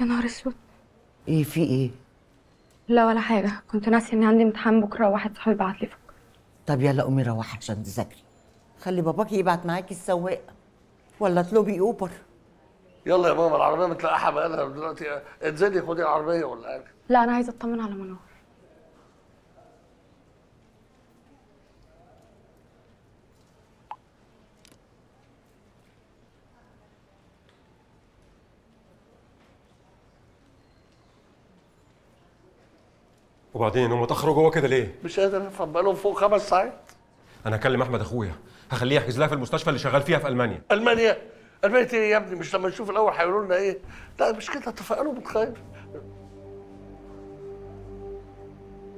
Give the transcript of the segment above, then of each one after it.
يا نهار أسود. إيه في إيه؟ لا ولا حاجة. كنت ناسيه إني عندي امتحان بكرة وواحد صاحبي بعت لي فكره طب يلا قومي روحي عشان تذاكري. خلي باباكي يبعت معاكي السواق. ولا اطلبي أوبر. يلا يا ماما العربية متلقحة بقالها دلوقتي. انزلي خدي العربية ولا حاجة. لا أنا عايزة أطمن على منور وبعدين هم اتأخروا جوه كده ليه؟ مش قادر افهم بقالهم فوق خمس ساعات. أنا هكلم أحمد أخويا هخليه يحجز لها في المستشفى اللي شغال فيها في ألمانيا. ألمانيا؟ ألمانيا إيه يا ابني مش لما نشوف الأول هيقولوا لنا إيه؟ لا مش كده تفائلوا بالخير.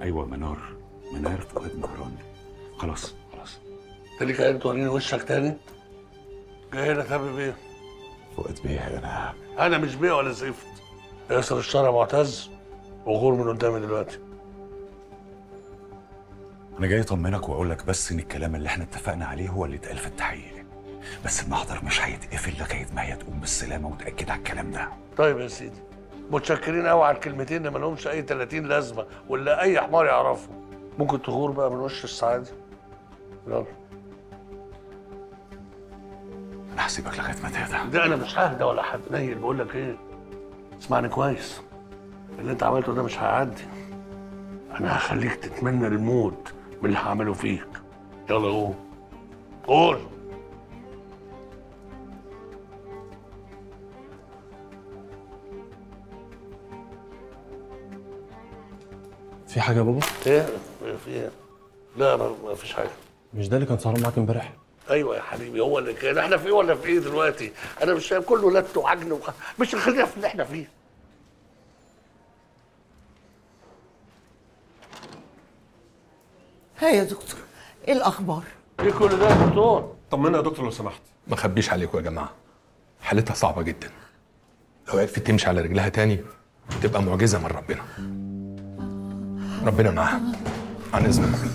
أيوه منار منار فؤاد مهران. خلاص خلاص. انت ليك عين توريني وشك تاني؟ جاي هنا تعمل إيه فؤاد بيه أنا أنا مش بيه ولا زفت. ياسر الشارع معتز وغور من قدامي دلوقتي. أنا جاي أطمنك وأقول لك بس إن الكلام اللي إحنا اتفقنا عليه هو اللي اتقال في التحقيق. بس المحضر مش هيتقفل لغايه ما هي تقوم بالسلامة وتأكد على الكلام ده. طيب يا سيدي متشكرين قوي على الكلمتين اللي ما لهمش أي 30 لازمة ولا أي حمار يعرفهم ممكن تغور بقى من وش السعاده يلا. أنا هسيبك لغاية ما تهدى. ده أنا مش ههدى ولا هتنيل. بقول لك إيه؟ اسمعني كويس. اللي أنت عملته ده مش هيعدي. أنا هخليك تتمنى الموت. من اللي هعمله فيك. يلا قول قول. في حاجة يا بابا؟ إيه في إيه؟ لا ما فيش حاجة. مش ده اللي كان سهران معاك امبارح؟ أيوه يا حبيبي هو اللي كان. إحنا في إيه ولا في إيه دلوقتي. أنا مش فاهم كله لت وعجن وخ... مش خلينا في اللي إحنا فيه. ها يا دكتور إيه الأخبار؟ إيه كل ده يا دكتور؟ طمنا يا دكتور لو سمحت. ما خبيش عليكم يا جماعة. حالتها صعبة جدا. لو عرفت تمشي على رجلها تاني تبقى معجزة من ربنا. ربنا معاها عن اذنكم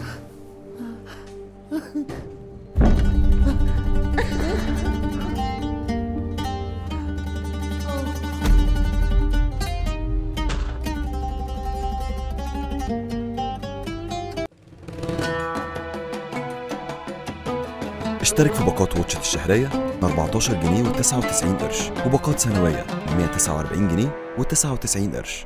اشترك في باقات واتشت الشهرية ب 14 جنيه و99 قرش وباقات سنوية ب 149 جنيه و99 قرش.